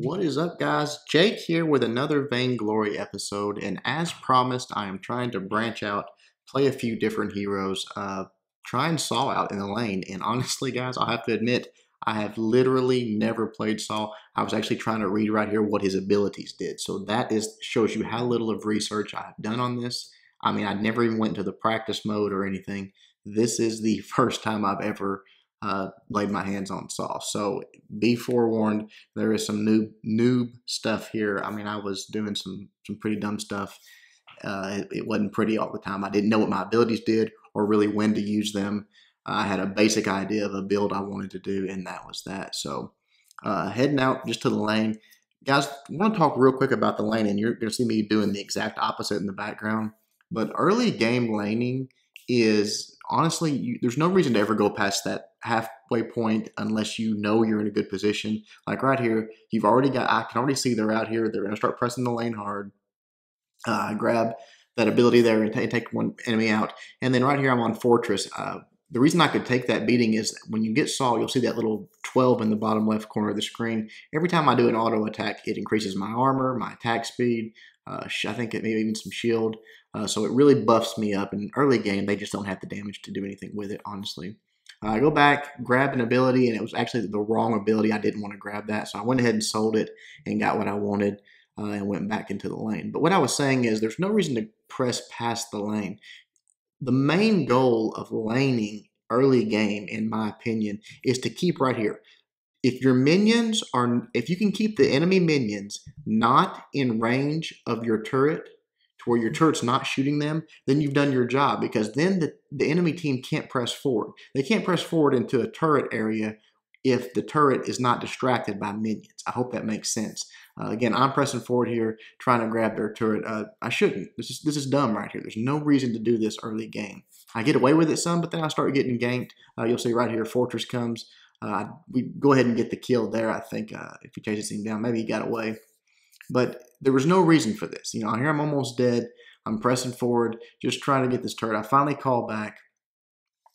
What is up, guys? Jake here with another Vainglory episode, and as promised, I am trying to branch out, play a few different heroes, uh, try and Saw out in the lane. And honestly, guys, I have to admit, I have literally never played Saw. I was actually trying to read right here what his abilities did. So that is shows you how little of research I have done on this. I mean, I never even went into the practice mode or anything. This is the first time I've ever uh, laid my hands on Saw. So be forewarned, there is some noob noob stuff here. I mean, I was doing some some pretty dumb stuff. Uh, it, it, wasn't pretty all the time. I didn't know what my abilities did or really when to use them. I had a basic idea of a build I wanted to do, and that was that. So uh, heading out just to the lane. Guys, I want to talk real quick about the lane, and you're going to see me doing the exact opposite in the background. But early game laning is honestly, you, there's no reason to ever go past that halfway point unless you know you're in a good position. Like right here, you've already got, I can already see they're out here. They're going to start pressing the lane hard. Uh, grab that ability there and, t- take one enemy out. And then right here, I'm on Fortress. Uh, the reason I could take that beating is when you get Saw, you'll see that little 12 in the bottom left corner of the screen. Every time I do an auto attack, it increases my armor, my attack speed, uh, I think it maybe even some shield. Uh, so it really buffs me up. In early game, they just don't have the damage to do anything with it, honestly. Uh, I go back, grab an ability, and it was actually the wrong ability. I didn't want to grab that, so I went ahead and sold it and got what I wanted uh, and went back into the lane. But what I was saying is there's no reason to press past the lane. The main goal of laning early game, in my opinion, is to keep right here if your minions are if you can keep the enemy minions not in range of your turret where your turret's not shooting them then you've done your job because then the, the enemy team can't press forward. They can't press forward into a turret area if the turret is not distracted by minions. I hope that makes sense. Uh, again i'm pressing forward here trying to grab their turret. Uh, i shouldn't. This is this is dumb right here. There's no reason to do this early game. I get away with it some but then i start getting ganked. Uh, you'll see right here fortress comes. Uh, we go ahead and get the kill there. I think uh, if he chases him down, maybe he got away. But there was no reason for this. You know, here I'm almost dead. I'm pressing forward, just trying to get this turret. I finally call back.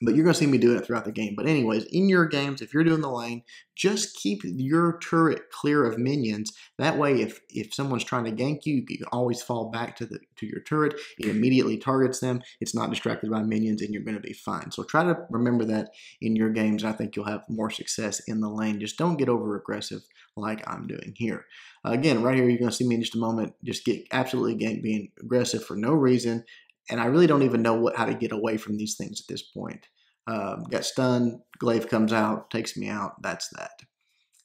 But you're going to see me doing it throughout the game. But anyways, in your games, if you're doing the lane, just keep your turret clear of minions. That way, if if someone's trying to gank you, you can always fall back to the to your turret. It immediately targets them. It's not distracted by minions, and you're going to be fine. So try to remember that in your games. I think you'll have more success in the lane. Just don't get over aggressive like I'm doing here. Uh, again, right here, you're going to see me in just a moment. Just get absolutely gank being aggressive for no reason and I really don't even know what how to get away from these things at this point. Um, got stunned. Glaive comes out, takes me out. That's that.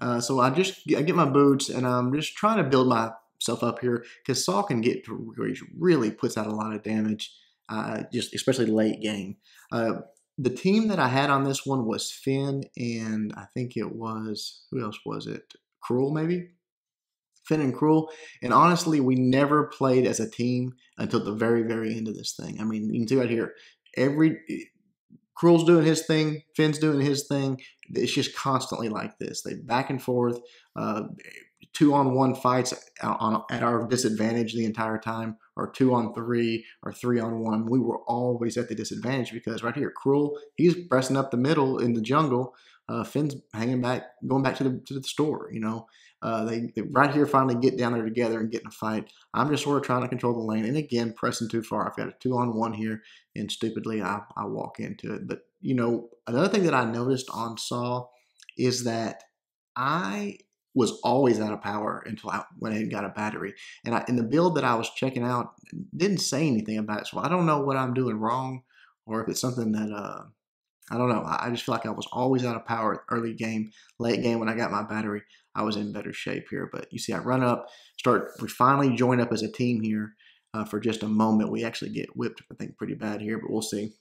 Uh, so I just I get my boots and I'm just trying to build myself up here because Saw can get to where he really puts out a lot of damage, uh, just especially late game. Uh, the team that I had on this one was Phinn and I think it was who else was it? Krul maybe. Phinn and Krul. And honestly, we never played as a team until the very, very end of this thing. I mean, you can see right here, every Krul's doing his thing, Phinn's doing his thing. It's just constantly like this. They back and forth, uh, two on one fights on, at our disadvantage the entire time, or two on three, or three on one. We were always at the disadvantage because right here, Krul, he's pressing up the middle in the jungle. Uh, Phinn's hanging back, going back to the to the store. You know, uh, they, they, right here finally get down there together and get in a fight. I'm just sort of trying to control the lane, and again pressing too far. I've got a two on one here, and stupidly I, I walk into it. But you know, another thing that I noticed on Saw is that I was always out of power until I went ahead and got a battery. And in the build that I was checking out, didn't say anything about it. So I don't know what I'm doing wrong, or if it's something that uh, I don't know. I just feel like I was always out of power early game, late game when I got my battery. I was in better shape here. But you see, I run up, start, we finally join up as a team here uh, for just a moment. We actually get whipped, I think, pretty bad here, but we'll see.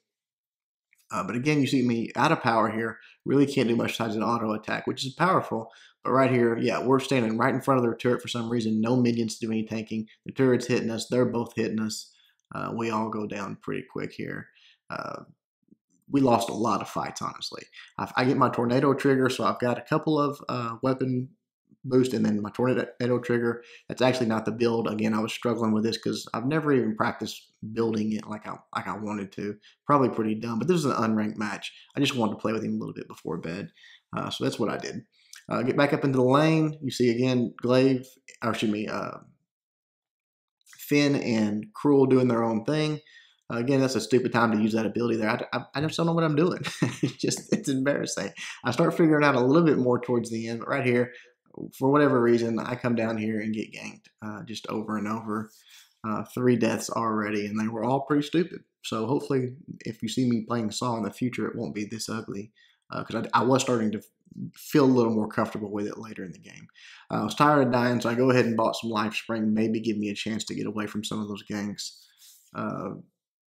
Uh, but again, you see me out of power here. Really can't do much besides an auto attack, which is powerful. But right here, yeah, we're standing right in front of their turret for some reason. No minions to do any tanking. The turret's hitting us. They're both hitting us. Uh, we all go down pretty quick here. Uh, we lost a lot of fights, honestly. I, I, get my tornado trigger, so I've got a couple of uh, weapon boost and then my tornado trigger. That's actually not the build. Again, I was struggling with this because I've never even practiced building it like I like I wanted to. Probably pretty dumb, but this is an unranked match. I just wanted to play with him a little bit before bed, uh, so that's what I did. Uh, get back up into the lane. You see again, Glaive, or excuse me, uh, Phinn and Krul doing their own thing. Uh, again, that's a stupid time to use that ability there. I, I, I just don't know what I'm doing. it's just it's embarrassing. I start figuring out a little bit more towards the end, but right here, for whatever reason, I come down here and get ganked uh, just over and over. Uh, three deaths already, and they were all pretty stupid. So hopefully, if you see me playing Saw in the future, it won't be this ugly. Because uh, I, I, was starting to feel a little more comfortable with it later in the game. Uh, I was tired of dying, so I go ahead and bought some Life Spring, maybe give me a chance to get away from some of those ganks.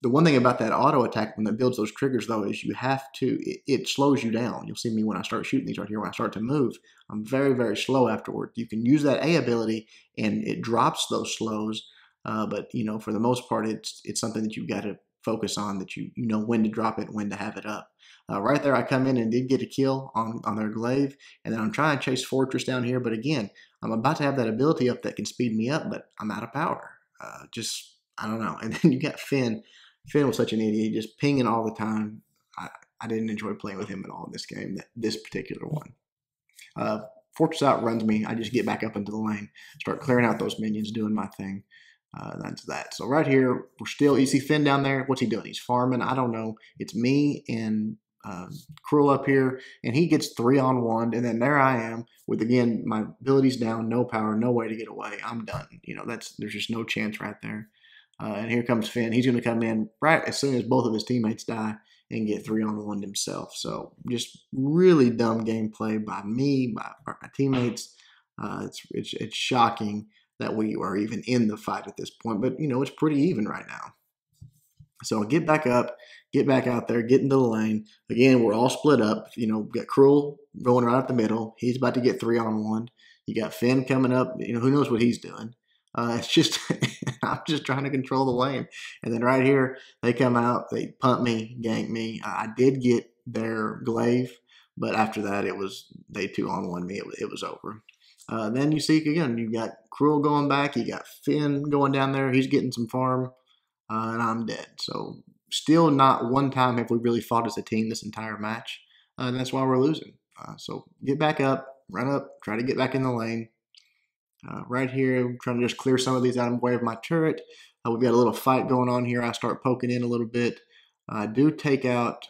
The one thing about that auto attack when it builds those triggers though is you have to it, it, slows you down. You'll see me when i start shooting these right here when i start to move i'm very very slow afterward. You can use that a ability and it drops those slows uh, but you know for the most part it's it's something that you've got to focus on that you you know when to drop it when to have it up. Uh, right there i come in and did get a kill on on their glaive and then i'm trying to chase fortress down here but again i'm about to have that ability up that can speed me up but i'm out of power. Uh, just i don't know. And then you got phinn Phinn was such an idiot, just pinging all the time. I, I didn't enjoy playing with him at all in this game, this particular one. Uh, Fortress outruns me. I just get back up into the lane, start clearing out those minions, doing my thing. Uh, that's that. So right here, we're still, you see Phinn down there. What's he doing? He's farming. I don't know. It's me and uh, up here, and he gets three on one. And then there I am with, again, my abilities down, no power, no way to get away. I'm done. You know, that's there's just no chance right there. Uh, and here comes Phinn. He's going to come in right as soon as both of his teammates die and get three on one himself. So just really dumb gameplay by me, by, my teammates. Uh, it's, it's it's shocking that we are even in the fight at this point, but you know it's pretty even right now. So get back up, get back out there, get into the lane. Again, we're all split up. You know, got Krul going right up the middle. He's about to get three on one. You got Phinn coming up. You know, who knows what he's doing. Uh, it's just I'm just trying to control the lane. And then right here, they come out, they pump me, gank me. I did get their glaive, but after that, it was they two on one me. It, it was over. Uh, then you see again, you got Krul going back, you got Phinn going down there. He's getting some farm, uh, and I'm dead. So still not one time have we really fought as a team this entire match, uh, and that's why we're losing. Uh, so get back up, run up, try to get back in the lane. Uh, right here, I'm trying to just clear some of these out of the way of my turret. Uh, we've got a little fight going on here. I start poking in a little bit. I do take out,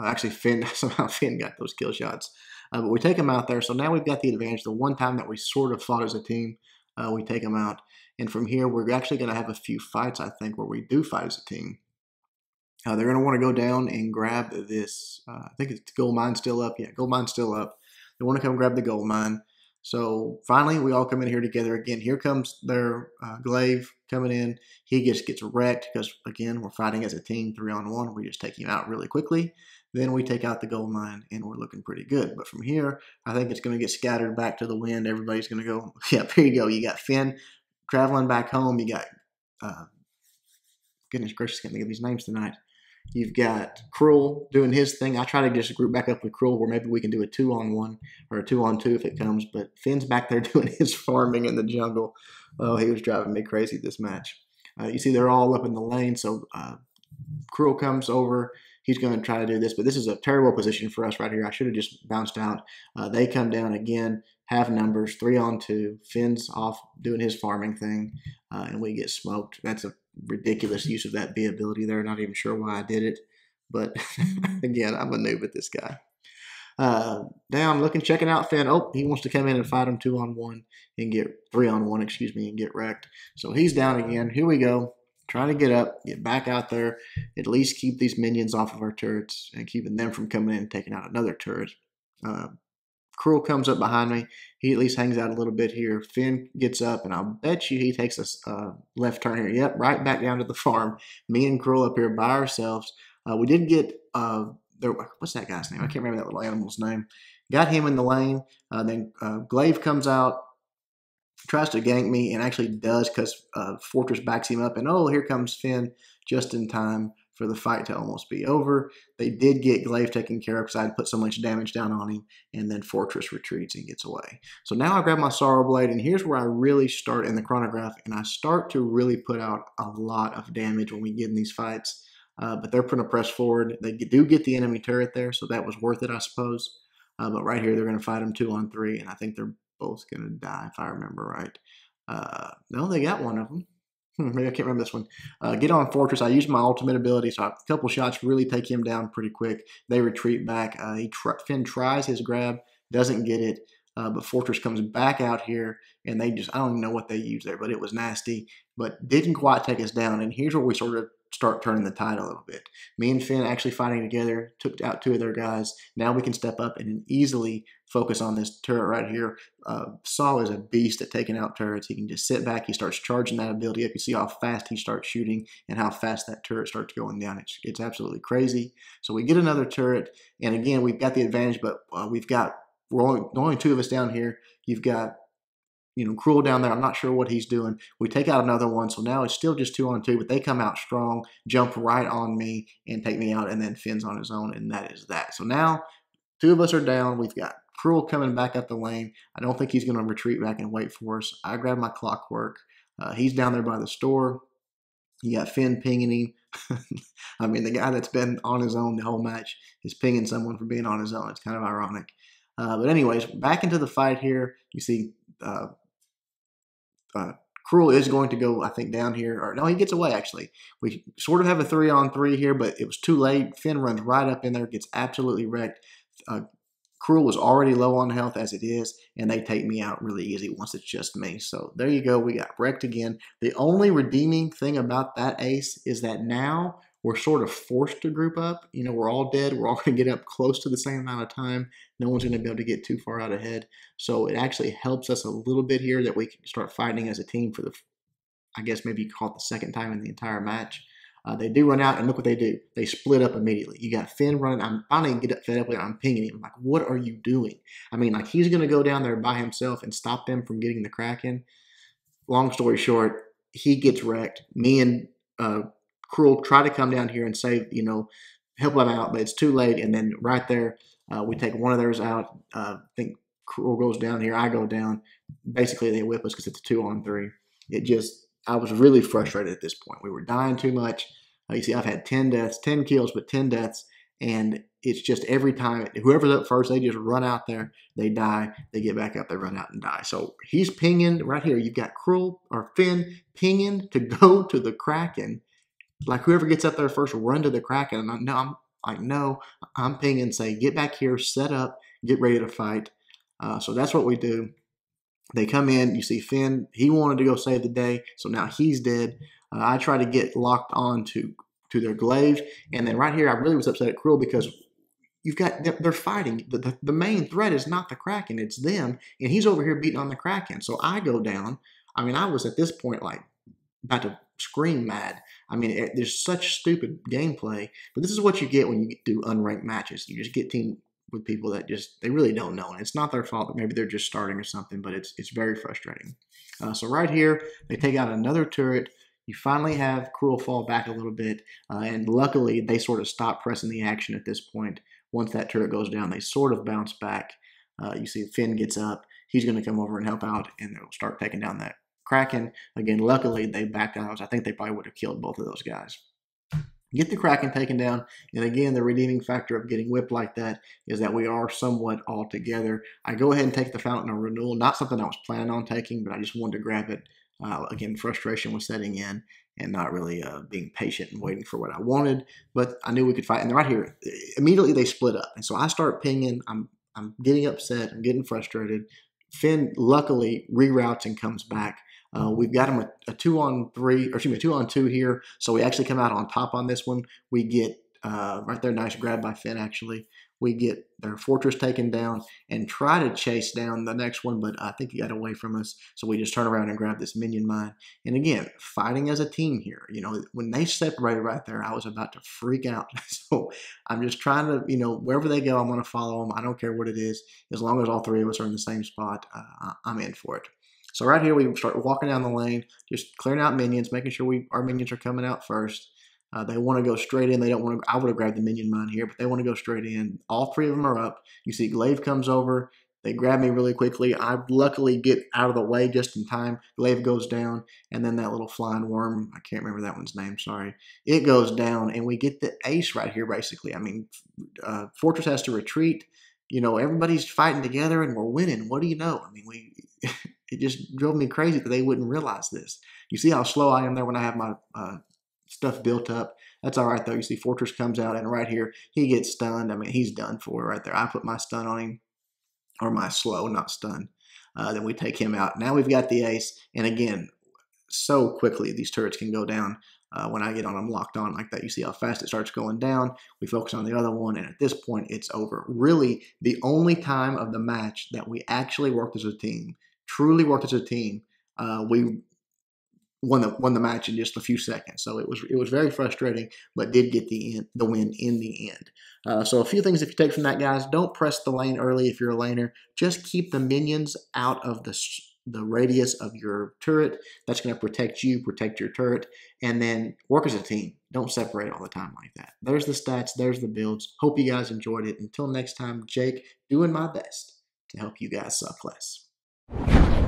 uh, actually Phinn, somehow Phinn got those kill shots. Uh, but we take him out there. So now we've got the advantage. The one time that we sort of fought as a team, uh, we take him out. And from here, we're actually going to have a few fights, I think, where we do fight as a team. Uh, they're going to want to go down and grab this. I think it's gold mine still up. Yeah, gold mine still up. They want to come grab the gold mine. So finally, we all come in here together again. Here comes their uh, glaive coming in. He just gets wrecked because, again, we're fighting as a team, three on one. We just take him out really quickly. Then we take out the gold mine, and we're looking pretty good. But from here, I think it's going to get scattered back to the wind. Everybody's going to go, yeah, here you go. You got Phinn traveling back home. You got, uh, goodness gracious, can't think of these names tonight. You've got Krul doing his thing. I try to just group back up with Krul where maybe we can do a two on one or a two on two if it comes. But Phinn's back there doing his farming in the jungle. Oh, he was driving me crazy this match. Uh, you see, they're all up in the lane. So uh, comes over. He's going to try to do this, but this is a terrible position for us right here. I should have just bounced out. Uh, they come down again, have numbers, three on two. Phinn's off doing his farming thing, uh, and we get smoked. That's a ridiculous use of that B ability there. Not even sure why I did it. But mm-hmm. again, I'm a noob at this guy. Uh, down looking, checking out Phinn. Oh, he wants to come in and fight him two on one and get three on one, excuse me, and get wrecked. So he's down again. Here we go. Trying to get up, get back out there, at least keep these minions off of our turrets and keeping them from coming in and taking out another turret. Uh, Krul comes up behind me. He at least hangs out a little bit here. Phinn gets up, and I'll bet you he takes a uh, left turn here. Yep, right back down to the farm. Me and Krul up here by ourselves. Uh, we did get uh, there. What's that guy's name? I can't remember that little animal's name. Got him in the lane. Uh, then uh, Glaive comes out, tries to gank me, and actually does because uh, Fortress backs him up. And oh, here comes Phinn just in time for the fight to almost be over. They did get Glaive taken care of because I had put so much damage down on him, and then Fortress retreats and gets away. So now I grab my Sorrowblade, and here's where I really start in the chronograph, and I start to really put out a lot of damage when we get in these fights. Uh, but they're putting a press forward. They do get the enemy turret there, so that was worth it, I suppose. Uh, but right here, they're going to fight them two on three, and I think they're both going to die, if I remember right. Uh, no, they got one of them. Hmm, maybe I can't remember this one. Uh, get on Fortress. I use my ultimate ability, so a couple shots really take him down pretty quick. They retreat back. Uh, he tr Phinn tries his grab, doesn't get it. Uh, but Fortress comes back out here, and they just, I don't even know what they used there, but it was nasty. But didn't quite take us down. And here's where we sort of start turning the tide a little bit. Me and Phinn actually fighting together, took out two of their guys. Now we can step up and easily focus on this turret right here. Uh, Saw is a beast at taking out turrets. He can just sit back. He starts charging that ability up. You see how fast he starts shooting and how fast that turret starts going down. It's, it's absolutely crazy. So we get another turret. And again, we've got the advantage, but uh, we've got we're only, only two of us down here. You've got, you know, Krul down there. I'm not sure what he's doing. We take out another one, so now it's still just two on two, but they come out strong, jump right on me, and take me out, and then Phinn's on his own, and that is that. So now two of us are down. We've got Krul coming back up the lane. I don't think he's going to retreat back and wait for us. I grab my clockwork. Uh, he's down there by the store. You got Phinn pinging him. I mean, the guy that's been on his own the whole match is pinging someone for being on his own. It's kind of ironic. Uh, but anyways, back into the fight here. You see, uh, uh, Krul is going to go, I think, down here. Or no, he gets away. Actually, we sort of have a three on three here, but it was too late. Phinn runs right up in there, gets absolutely wrecked. Uh, Krul was already low on health as it is, and they take me out really easy once it's just me. So there you go. We got wrecked again. The only redeeming thing about that ace is that now we're sort of forced to group up. You know, we're all dead. We're all going to get up close to the same amount of time. No one's going to be able to get too far out ahead. So it actually helps us a little bit here that we can start fighting as a team for the, I guess maybe you call it the second time in the entire match. Uh, they do run out, and look what they do. They split up immediately. You got Phinn running. I'm finally get fed up with it. I'm pinging him. I'm like, what are you doing? I mean, like he's going to go down there by himself and stop them from getting the Kraken. Long story short, he gets wrecked. Me and uh, Krul try to come down here and save, you know, help them out, but it's too late. And then right there, uh, we take one of theirs out. Uh, I think Krul goes down here. I go down. Basically, they whip us because it's a two on three. It just, I was really frustrated at this point. We were dying too much. Uh, you see, I've had 10 deaths, 10 kills, but 10 deaths. And it's just every time, whoever's up first, they just run out there, they die, they get back up, they run out and die. So he's pinging right here. You've got Krul or Phinn pinging to go to the Kraken like whoever gets up there first run to the Kraken. And I, no, I'm like, no, I'm pinging, and say, get back here, set up, get ready to fight. Uh, so that's what we do. They come in, you see Phinn, he wanted to go save the day, so now he's dead. Uh, I try to get locked on to, to their glaive. And then right here, I really was upset at Krul because you've got, they're fighting. The, the, the main threat is not the Kraken, it's them. And he's over here beating on the Kraken. So I go down. I mean, I was at this point like about to scream mad. I mean, it, there's such stupid gameplay, but this is what you get when you do unranked matches. You just get team with people that just they really don't know, and it's not their fault. Maybe they're just starting or something, but it's it's very frustrating. Uh, so right here, they take out another turret. You finally have Krul fall back a little bit, uh, and luckily they sort of stop pressing the action at this point. Once that turret goes down, they sort of bounce back. Uh, you see Phinn gets up. He's going to come over and help out, and they'll start taking down that Kraken, again, luckily they backed out. I think they probably would have killed both of those guys. Get the Kraken taken down, and again, the redeeming factor of getting whipped like that is that we are somewhat all together. I go ahead and take the Fountain of Renewal, not something I was planning on taking, but I just wanted to grab it. Uh, again, frustration was setting in and not really uh, being patient and waiting for what I wanted, but I knew we could fight. And right here, immediately they split up. And so I start pinging. I'm, I'm getting upset. I'm getting frustrated. Phinn luckily reroutes and comes back. Uh, we've got them a, a, two on three, or excuse me, two on two here. So we actually come out on top on this one. We get uh, right there, nice grab by Phinn actually. We get their fortress taken down and try to chase down the next one, but I think he got away from us. So we just turn around and grab this minion mine. And again, fighting as a team here. You know, when they separated right there, I was about to freak out. so I'm just trying to, you know, wherever they go, I'm going to follow them. I don't care what it is. As long as all three of us are in the same spot, uh, I'm in for it. So right here, we start walking down the lane, just clearing out minions, making sure we our minions are coming out first. Uh, they want to go straight in. They don't want to. I would have grabbed the minion mine here, but they want to go straight in. All three of them are up. You see, Glaive comes over. They grab me really quickly. I luckily get out of the way just in time. Glaive goes down, and then that little flying worm, I can't remember that one's name, sorry. It goes down, and we get the ace right here, basically. I mean, uh, Fortress has to retreat you know, everybody's fighting together and we're winning. What do you know? I mean, we it just drove me crazy that they wouldn't realize this. You see how slow I am there when I have my uh, stuff built up. That's all right though. You see, Fortress comes out and right here he gets stunned. I mean, he's done for right there. I put my stun on him, or my slow, not stun. Uh, then we take him out. Now we've got the ace, and again, so quickly these turrets can go down. Uh, when I get on them locked on like that, you see how fast it starts going down. We focus on the other one, and at this point, it's over. Really, the only time of the match that we actually worked as a team, truly worked as a team, uh, we won the won the match in just a few seconds. So it was it was very frustrating, but did get the the win in the end. Uh, so a few things if you take from that, guys, don't press the lane early if you're a laner. Just keep the minions out of the the radius of your turret. That's going to protect you, protect your turret, and then work as a team. Don't separate all the time like that. There's the stats. There's the builds. Hope you guys enjoyed it. Until next time, Jake, doing my best to help you guys suck less you